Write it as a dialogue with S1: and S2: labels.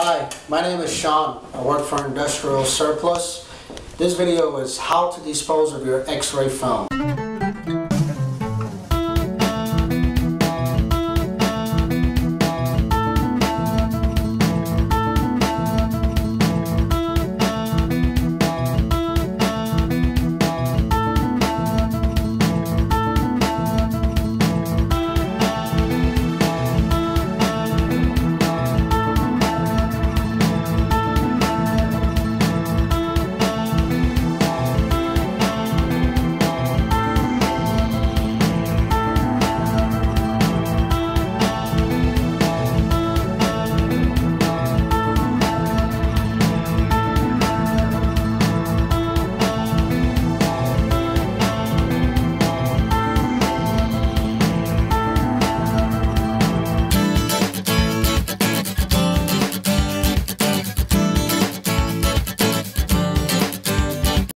S1: Hi, my name is Sean. I work for Industrial Surplus. This video is how to dispose of your x-ray film.